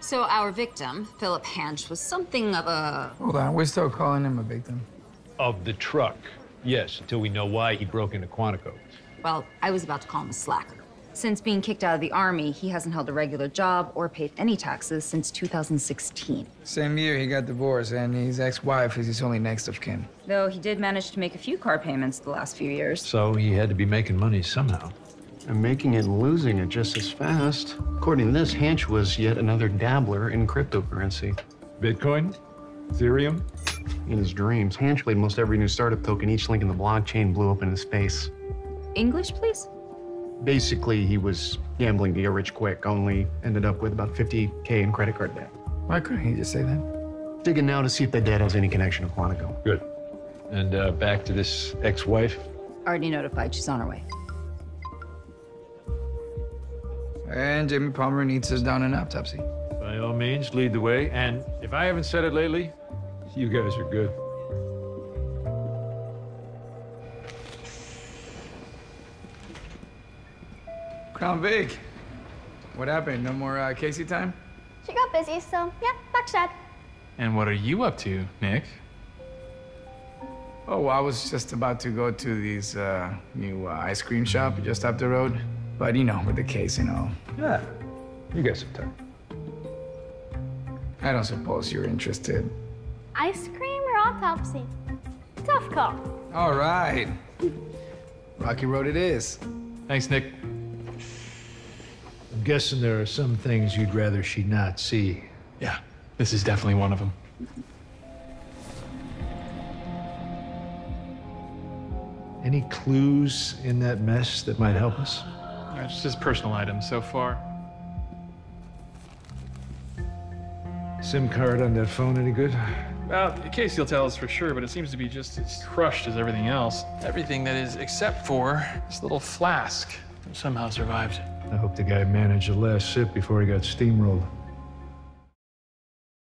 So our victim, Philip Hanch, was something of a... Hold on, we're still calling him a victim. Of the truck, yes, until we know why he broke into Quantico. Well, I was about to call him a slacker. Since being kicked out of the army, he hasn't held a regular job or paid any taxes since 2016. Same year he got divorced, and his ex-wife is his only next of kin. Though he did manage to make a few car payments the last few years. So he had to be making money somehow. And making it and losing it just as fast. According to this, Hanch was yet another dabbler in cryptocurrency. Bitcoin? Ethereum? In his dreams, Hanch played most every new startup token. Each link in the blockchain blew up into space. English, please? Basically, he was gambling to get rich quick, only ended up with about 50K in credit card debt. Why couldn't he just say that? Digging now to see if that debt has any connection to Quantico. Good. And uh, back to this ex-wife? Already notified she's on her way. And Jimmy Palmer needs us down an autopsy. By all means, lead the way. And if I haven't said it lately, you guys are good. Crown Vic. What happened? No more uh, Kasie time? She got busy, so yeah, back to dad. And what are you up to, Nick? Oh, I was just about to go to this uh, new uh, ice cream shop just up the road. But, you know, with the case and all. Yeah, you got some time. I don't suppose you're interested. Ice cream or autopsy? Tough call. All right. Rocky Road it is. Thanks, Nick. I'm guessing there are some things you'd rather she not see. Yeah, this is definitely one of them. Any clues in that mess that might help us? It's just personal items so far. SIM card on that phone any good? Well, Kasie will tell us for sure, but it seems to be just as crushed as everything else. Everything that is, except for this little flask that somehow survived. I hope the guy managed the last sip before he got steamrolled.